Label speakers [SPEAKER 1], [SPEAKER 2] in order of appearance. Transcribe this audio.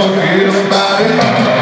[SPEAKER 1] forget about it.